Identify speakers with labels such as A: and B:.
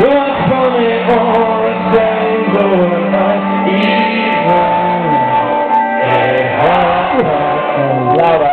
A: What's funny or a or